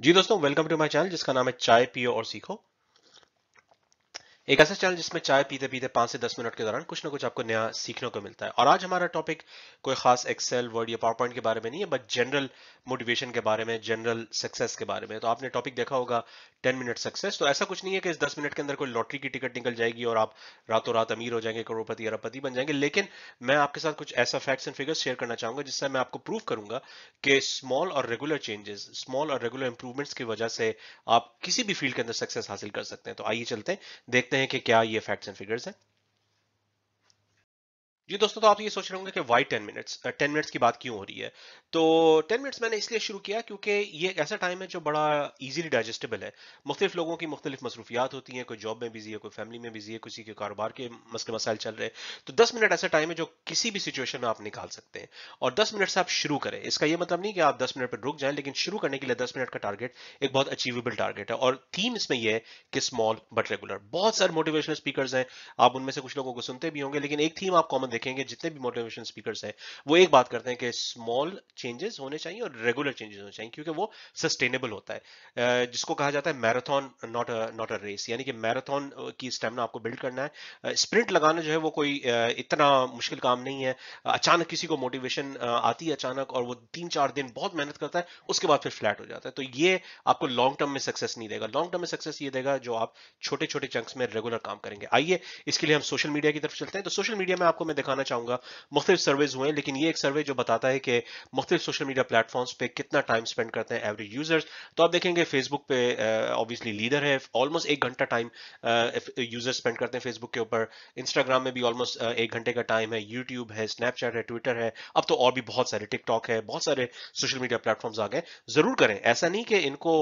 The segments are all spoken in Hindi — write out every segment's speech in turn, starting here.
जी दोस्तों वेलकम टू माय चैनल जिसका नाम है चाय पियो और सीखो। एक ऐसा चैनल जिसमें चाय पीते पीते पाँच से दस मिनट के दौरान कुछ ना कुछ आपको नया सीखने को मिलता है। और आज हमारा टॉपिक कोई खास एक्सेल वर्ड या पावर पॉइंट के बारे में नहीं है बट जनरल मोटिवेशन के बारे में जनरल सक्सेस के बारे में। तो आपने टॉपिक देखा होगा टेन मिनट सक्सेस तो ऐसा कुछ नहीं है कि इस दस मिनट के अंदर कोई लॉटरी की टिकट निकल जाएगी और आप रातों रात अमीर हो जाएँगे, करोड़पति, अरबपति बन जाएँगे। लेकिन मैं आपके साथ कुछ ऐसा फैक्ट्स एंड फिगर्स शेयर करना चाहूँगा, जिससे मैं आपको प्रूव करूँगा कि स्मॉल और रेगुलर चेंजेस स्मॉल और रेगुलर इंप्रूवमेंट्स की वजह से आप किसी भी फ़ील्ड के अंदर सक्सेस हासिल कर सकते हैं। तो आइए चलते हैं, देखते हैं हैं कि क्या ये फैक्ट्स एंड फिगर्स हैं? जी दोस्तों तो आप ये सोच रहे होंगे कि why ten minutes ten minutes की बात क्यों हो रही है? तो टेन मिनट्स मैंने इसलिए शुरू किया क्योंकि ये एक ऐसा टाइम है जो बड़ा इजीली डाइजेस्टेबल है। मुख्तलिफ़ लोगों की मुख्तलिफ़ मसरूफियात होती हैं, कोई जॉब में बिज़ी है, कोई फैमिली में बिज़ी है, किसी के कारोबार के मसले मसाइल चल रहे हैं। तो दस मिनट ऐसा टाइम है जो किसी भी सिचुएशन में आप निकाल सकते हैं। और दस मिनट से आप शुरू करें। इसका यह मतलब नहीं कि आप दस मिनट पर रुक जाएँ, लेकिन शुरू करने के लिए दस मिनट का टारगेट एक बहुत अचीवेबल टारगेट है। और थीम इसमें यह है कि स्मॉल बट रेगुलर बहुत सारे मोटिवेशनल स्पीकर हैं। आप उनमें से कुछ लोगों को सुनते भी होंगे, लेकिन एक थीम आप कॉमन देखेंगे, जितने भी मोटिवेशन स्पीकर्स है, वो एक बात करते हैं कि स्मॉल चेंजेस होने चाहिए और रेगुलर चेंजेस होने चाहिए, क्योंकि वो सस्टेनेबल होता है। जिसको कहा जाता है marathon not not a race यानी कि मैराथन की स्टेमिना आपको बिल्ड करना है। स्प्रिंट लगाना जो है वो कोई इतना मुश्किल काम नहीं है। अचानक किसी को मोटिवेशन आती है अचानक और वो तीन चार दिन बहुत मेहनत करता है, उसके बाद फिर फ्लैट हो जाता है। तो ये आपको लॉन्ग टर्म में सक्सेस नहीं देगा। लॉन्ग टर्म में सक्सेस ये देगा जो आप छोटे छोटे चंक्स में रेगुलर काम करेंगे। आइए, इसके लिए हम सोशल मीडिया की तरफ़ चलते हैं। तो सोशल मीडिया में आपको मैं दिखाना चाहूँगा। मुख्तलिफ़ सर्वेज हुए लेकिन ये एक सर्वे जो बताता है कि मुख्तलिफ़ सोशल मीडिया प्लेटफॉर्म्स पे कितना टाइम स्पेंड करते हैं एवरेज यूज़र्स तो आप देखेंगे फेसबुक पे ऑब्वियसली लीडर है। ऑलमोस्ट एक घंटा टाइम यूज़र स्पेंड करते हैं फेसबुक के ऊपर। इंस्टाग्राम में भी ऑलमोस्ट एक घंटे का टाइम है। यूट्यूब है स्नैपचैट है ट्विटर है। अब तो और भी बहुत सारे टिकटॉक है, बहुत सारे सोशल मीडिया प्लेटफॉर्म्स आ गए। ज़रूर करें। ऐसा नहीं कि इनको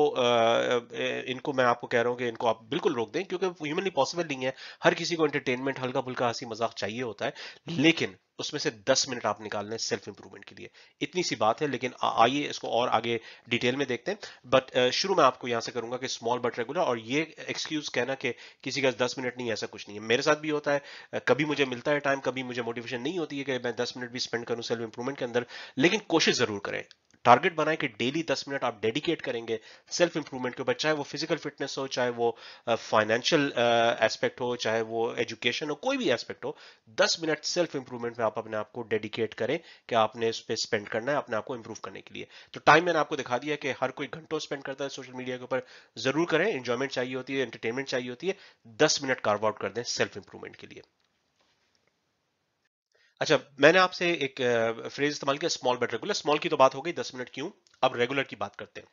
इनको मैं आपको कह रहा हूँ कि इनको आप बिल्कुल रोक दें, क्योंकि ह्यूमनली पॉसिबल नहीं है। हर किसी को एंटरटेनमेंट हल्का फुल्का हँसी मज़ाक चाहिए होता है। लेकिन उसमें से 10 मिनट आप निकाल लें सेल्फ इंप्रूवमेंट के लिए। इतनी सी बात है, लेकिन आइए इसको और आगे डिटेल में देखते हैं। बट शुरू में आपको यहाँ से करूँगा कि स्मॉल बट रेगुलर और ये एक्सक्यूज कहना कि किसी का 10 मिनट नहीं ऐसा कुछ नहीं है। मेरे साथ भी होता है कभी मुझे मिलता है टाइम कभी मुझे मोटिवेशन नहीं होती है कि मैं 10 मिनट भी स्पेंड करूँ सेल्फ इंप्रूवमेंट के अंदर। लेकिन कोशिश ज़रूर करें टारगेट बनाए कि डेली दस मिनट आप डेडिकेट करेंगे सेल्फ इंप्रूवमेंट के ऊपर, चाहे वो फ़िज़िकल फिटनेस हो, चाहे वो फाइनेंशियल एस्पेक्ट हो, चाहे वो एजुकेशन हो, कोई भी एस्पेक्ट हो, दस मिनट सेल्फ इंप्रूवमेंट में आप अपने आप को डेडिकेट करें कि आपने इस पर स्पेंड करना है, अपने आप को इंप्रूव करने के लिए। तो टाइम मैंने आपको दिखा दिया कि हर कोई घंटों स्पेंड करता है सोशल मीडिया के ऊपर। ज़रूर करें इंजॉयमेंट चाहिए होती है एंटरटेनमेंट चाहिए होती है, दस मिनट कार्व आउट कर दें सेल्फ इंप्रूवमेंट के लिए। अच्छा मैंने आपसे एक फ्रेज इस्तेमाल किया स्मॉल बट रेगुलर स्मॉल की तो बात हो गई, दस मिनट क्यों? अब रेगुलर की बात करते हैं।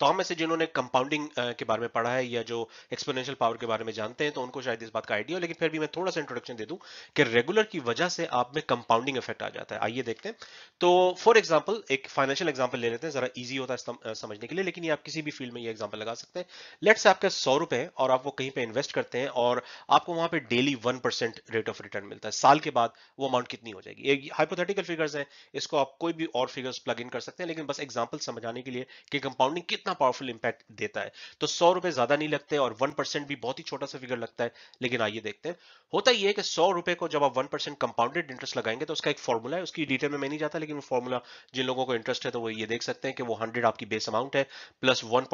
तो हम में से जिन्होंने कंपाउंडिंग के बारे में पढ़ा है या जो एक्सपोनेंशियल पावर के बारे में जानते हैं तो उनको शायद इस बात का आइडिया हो, लेकिन फिर भी मैं थोड़ा सा इंट्रोडक्शन दे दूँ कि रेगुलर की वजह से आप में कंपाउंडिंग इफ़ेक्ट आ जाता है। आइए देखते हैं। तो फॉर एग्ज़ाम्पल एक फाइनेंशियल एग्ज़ाम्पल ले लेते हैं, जरा ईजी होता है समझने के लिए, लेकिन ये आप किसी भी फ़ील्ड में ये एग्ज़ाम्पल लगा सकते हैं। लेट से आपके सौ रुपए और आप वो कहीं पर इन्वेस्ट करते हैं और आपको वहाँ पर daily one rate of return मिलता है। साल के बाद वो अमाउंट कितनी हो जाएगी? एक हाइपोथेटिकल फिगर्स हैं, इसको आप कोई भी और फिगर्स प्लग इन कर सकते हैं, लेकिन बस एग्ज़ाम्पल समझाने के लिए कि कंपाउंडिंग कितना पावरफुल इंपैक्ट देता है? तो सौ रुपए ज़्यादा नहीं लगते और वन परसेंट भी बहुत ही छोटा सा फिगर लगता है, लेकिन आइए देखते हैं। होता ही है कि सौ रुपए को जब आप वन परसेंट कंपाउंडेड इंटरेस्ट लगाएँगे तो उसका एक फॉर्मूला है, उसकी डिटेल में मैं नहीं जाता, लेकिन फॉर्मूला जिन लोगों को इंटरेस्ट है तो वो ये देख सकते हैं कि वो हंड्रेड आपकी बेस अमाउंट है प्लस वन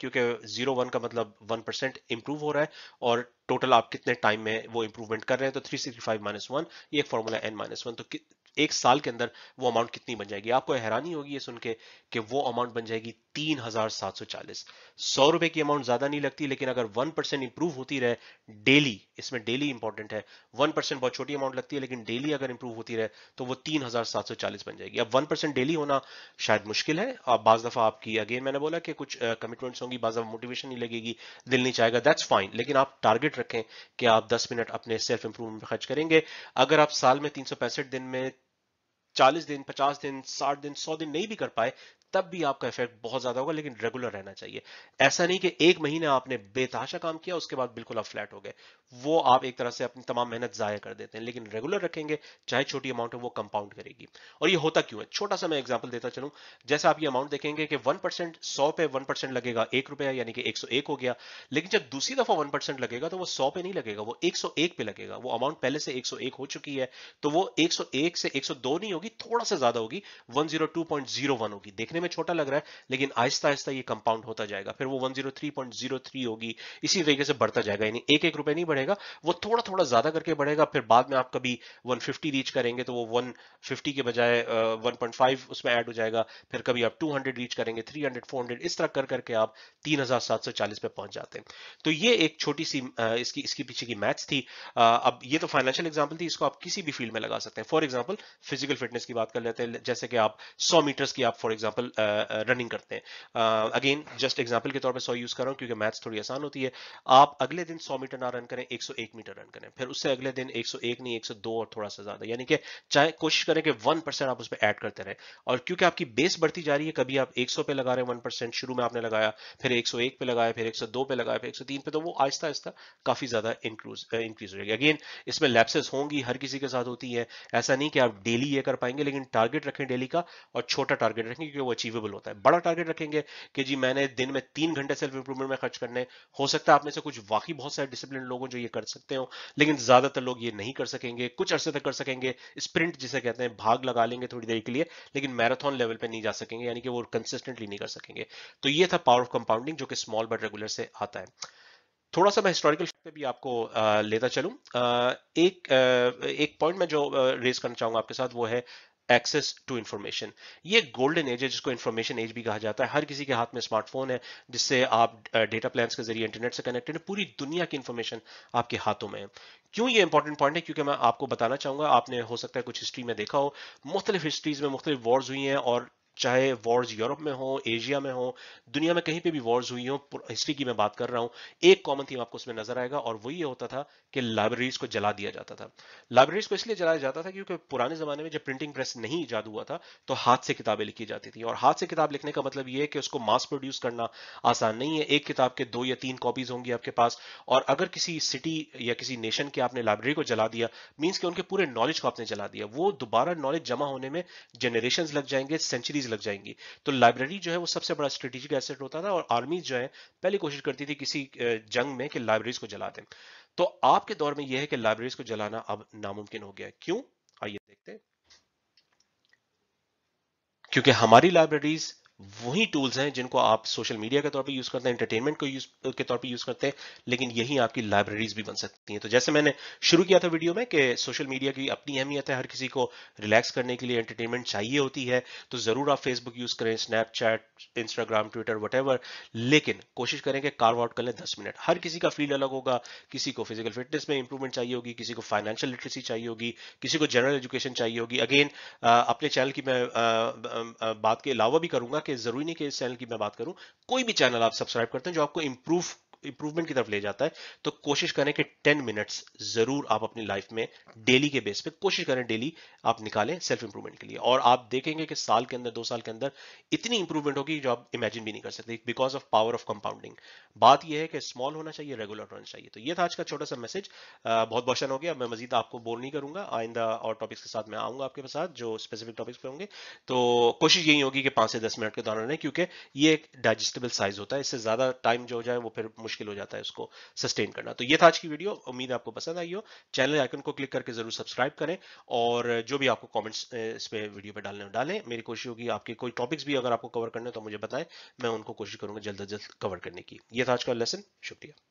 क्योंकि ज़ीरो का मतलब वन परसेंट हो रहा है, और टोटल आप कितने टाइम में वो इंप्रूवमेंट कर रहे हैं तो three sixty five minus one ये फॉर्मूला एन माइनस वन तो एक साल के अंदर वो अमाउंट कितनी बन जाएगी? आपको हैरानी होगी ये सुन के कि वो अमाउंट बन जाएगी तीन हज़ार सात सौ चालीस। सौ रुपए की अमाउंट ज़्यादा नहीं लगती, लेकिन अगर वन परसेंट इंप्रूव होती रहे डेली इसमें डेली इंपॉर्टेंट है। वन परसेंट बहुत छोटी अमाउंट लगती है, लेकिन डेली अगर इंप्रूव होती रहे तो वो तीन हज़ार सात सौ चालीस बन जाएगी। अब वन परसेंट डेली होना शायद मुश्किल है। अब बाज दफ़ा आपकी अगेन मैंने बोला कि कुछ कमिटमेंट्स होंगी, बाज दफ़ा मोटिवेशन नहीं लगेगी, दिल नहीं चाहेगा दैट्स फाइन लेकिन आप टारगेट रखें कि आप दस मिनट अपने सेल्फ इंप्रूवमेंट खर्च करेंगे। अगर आप साल में तीन दिन में चालीस दिन पचास दिन साठ दिन सौ दिन नहीं भी कर पाए तब भी आपका इफ़ेक्ट बहुत ज़्यादा होगा, लेकिन रेगुलर रहना चाहिए। ऐसा नहीं कि एक महीने आपने बेतहाशा काम किया, उसके बाद बिल्कुल आप फ्लैट हो गए। वो आप एक तरह से अपनी तमाम मेहनत जाया कर देते हैं, लेकिन रेगुलर रखेंगे, चाहे छोटी अमाउंट है, वो कंपाउंड करेगी। और ये होता क्यों है? छोटा सा मैं एग्ज़ाम्पल देता चलूँ। जैसे आप ये अमाउंट देखेंगे कि वन परसेंट सौ पे वन परसेंट लगेगा एक रुपया, यानी कि एक सौ एक हो गया। लेकिन जब दूसरी दफ़ा वन परसेंट लगेगा तो वो सौ पे नहीं लगेगा, वो एक सौ एक पे लगेगा। वो अमाउंट पहले से एक सौ एक हो चुकी है तो वो एक सौ एक से एक दो नहीं होगी, थोड़ा सा ज़्यादा होगी वन ज़ीरो ज़ीरो वन होगी। देखने में छोटा लग रहा है लेकिन आहिस्ता आहिस्ता ये कंपाउंड होता जाएगा। फिर वो 103.03 होगी इसी तरीके से बढ़ता जाएगा। यानी एक एक रुपए नहीं बढ़ेगा वो थोड़ा थोड़ा ज़्यादा करके बढ़ेगा। फिर बाद में आप कभी 150 रीच करेंगे तो वो 150 के बजाय uh, 1.5 उसमें ऐड हो जाएगा। फिर कभी आप 200 रीच करेंगे 300 400 इस तरह कर करके आप 3740 पे पहुँच जाते हैं। तो ये एक छोटी सी uh, इसकी इसकी पीछे की मैथ्स थी। uh, अब ये तो फाइनेंशियल एग्ज़ाम्पल थी इसको आप किसी भी फ़ील्ड में लगा सकते हैं। फॉर एग्ज़ाम्पल फ़िज़िकल फिटनेस की बात कर लेते हैं। जैसे कि आप 100 मीटर्स की आप फॉर एग्ज़ाम्पल रनिंग करते हैं। अगेन जस्ट एग्ज़ाम्पल के तौर पर 100 यूज़ कर रहा हूँ क्योंकि मैथ्स थोड़ी आसान होती है। आप अगले दिन 100 मीटर ना रन करें 101 मीटर रन करें। फिर उससे अगले दिन 101 नहीं 102 और थोड़ा सा ज़्यादा। यानी कि चाहे, कोशिश करें कि वन आप उस पर ऐड करते रहे। और क्योंकि आपकी बेस बढ़ती जा रही है, कभी आप 100 पे लगा रहे हैं वन शुरू में आपने लगाया, फिर 101 पे लगाया, फिर 102 पे लगाया, फिर 103 पे तो वो आहिस्ता आहिस्ता काफ़ी ज़्यादा इंक्रीज इंक्रीज हो जाएगी अगेन इसमें लैप्सेस होंगी, हर किसी के साथ होती है। ऐसा नहीं कि आप डेली ये कर पाएँगे, लेकिन टारगेट रखें डेली का और छोटा टारगेट रखें, क्योंकि वो अचीवेबल होता है। बड़ा टारगेट रखेंगे कि जी मैंने दिन में तीन घंटे सेल्फ इंप्रूवमेंट में खर्च करने हो। सकता है आप में से कुछ वाकई बहुत सारे डिसिप्लिन लोग जो ये कर सकते हो लेकिन ज़्यादातर लोग ये नहीं कर सकेंगे। कुछ अरसे तक कर सकेंगे। स्प्रिंट जिसे कहते हैं भाग लगा लेंगे थोड़ी देर के लिए लेकिन मैराथन लेवल पे नहीं जा सकेंगे यानी कि वो कंसिस्टेंटली नहीं कर सकेंगे। तो ये था पावर ऑफ़ कंपाउंडिंग जो कि स्मॉल बट रेगुलर से आता है। थोड़ा सा मैं हिस्टोरिकल पे भी आपको आ, लेता चलूँ। आ, एक आ, एक पॉइंट मैं जो रेज करना चाहूँगा आपके साथ वो है एक्सेस टू इंफॉर्मेशन ये गोल्डन एज है, जिसको इंफॉर्मेशन एज भी कहा जाता है। हर किसी के हाथ में स्मार्टफ़ोन है, जिससे आप डेटा प्लान के ज़रिए इंटरनेट से कनेक्टेड है। पूरी दुनिया की इंफॉर्मेशन आपके हाथों में है। क्यों ये इंपॉर्टेंट पॉइंट है? क्योंकि मैं आपको बताना चाहूँगा, आपने हो सकता है कुछ हिस्ट्री में देखा हो। मुख्तलिफ़ हिस्ट्रीज में मुख्तलिफ़ वॉर्स हुई हैं और चाहे वॉर्स यूरोप में हो, एशिया में हो, दुनिया में कहीं पे भी वॉर्स हुई हो हिस्ट्री की मैं बात कर रहा हूँ, एक कॉमन थीम आपको उसमें नज़र आएगा और वही ये होता था कि लाइब्रेरीज को जला दिया जाता था। लाइब्रेरीज को इसलिए जलाया जाता था क्योंकि पुराने जमाने में जब प्रिंटिंग प्रेस नहीं ईजाद हुआ था तो हाथ से किताबें लिखी जाती थी और हाथ से किताब लिखने का मतलब ये है कि उसको मास प्रोड्यूस करना आसान नहीं है। एक किताब के दो या तीन कॉपीज होंगी आपके पास और अगर किसी सिटी या किसी नेशन के आपने लाइब्रेरी को जला दिया मीन्स कि उनके पूरे नॉलेज को आपने जला दिया। वो दोबारा नॉलेज जमा होने में जनरेशन लग जाएँगे सेंचुरीज लग जाएँगी। तो लाइब्रेरी जो है वो सबसे बड़ा स्ट्रेटेजिक एसेट होता था और आर्मी जो है पहले कोशिश करती थी किसी जंग में कि लाइब्रेरीज को जला दें। तो आपके दौर में यह है कि लाइब्रेरीज को जलाना अब नामुमकिन हो गया क्यों? आइए देखते हैं। क्योंकि हमारी लाइब्रेरीज वही टूल्स हैं जिनको आप सोशल मीडिया के तौर पे यूज़ करते हैं एंटरटेनमेंट को यूज़ के तौर पे यूज़ करते हैं, लेकिन यही आपकी लाइब्रेरीज भी बन सकती हैं। तो जैसे मैंने शुरू किया था वीडियो में कि सोशल मीडिया की अपनी अहमियत है, हर किसी को रिलैक्स करने के लिए एंटरटेनमेंट चाहिए होती है तो ज़रूर आप फेसबुक यूज़ करें स्नैपचैट इंस्टाग्राम ट्विटर वट लेकिन कोशिश करें कि कार्व आउट कर लें दस मिनट। हर किसी का फ़ील्ड अलग होगा, किसी को फ़िज़िकल फिटनेस में इंप्रूवमेंट चाहिए होगी, किसी को फाइनेंशियल लिटरेसी चाहिए होगी, किसी को जनरल एजुकेशन चाहिए होगी। अगेन अपने चैनल की मैं बात के अलावा भी करूँगा कि ज़रूरी नहीं कि इस चैनल की मैं बात करूँ, कोई भी चैनल आप सब्सक्राइब करते हैं जो आपको इंप्रूव इंप्रूवमेंट की तरफ़ ले जाता है तो कोशिश करें कि 10 मिनट्स ज़रूर आप अपनी लाइफ में डेली के बेस पे कोशिश करें डेली आप निकालें सेल्फ इंप्रूवमेंट के लिए। और आप देखेंगे कि साल के अंदर, दो साल के अंदर इतनी इंप्रूवमेंट होगी जो आप इमेजिन भी नहीं कर सकते because of power of compounding बात यह है कि स्मॉल होना चाहिए रेगुलर होना चाहिए। तो ये था आज का छोटा सा मैसेज बहुत बहुत हो गया मैं मजीद आपको बोर नहीं करूँगा। आइंदा और टॉपिक्स के साथ मैं आऊँगा आपके साथ जो स्पेसिफिक टॉपिक्स पे होंगे। तो कोशिश यही होगी कि पाँच से दस मिनट के दौरान क्योंकि ये एक डाइजेस्टेबल साइज़ होता है। इससे ज़्यादा टाइम जो हो जाए, वो फिर मुश्किल हो जाता है उसको सस्टेन करना। तो ये था आज की वीडियो उम्मीद आपको पसंद आई हो। चैनल आइकन को क्लिक करके ज़रूर सब्सक्राइब करें और जो भी आपको कॉमेंट्स इस पे वीडियो पर डालने, डालें, मेरी कोशिश होगी आपके कोई टॉपिक्स भी अगर आपको कवर करने तो मुझे बताएँ, मैं उनको कोशिश करूँगा जल्द अज जल्द कवर करने की। ये था आज का लेसन शुक्रिया।